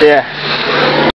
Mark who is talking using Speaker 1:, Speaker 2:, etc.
Speaker 1: Yeah.